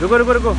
रुको रुको रुको।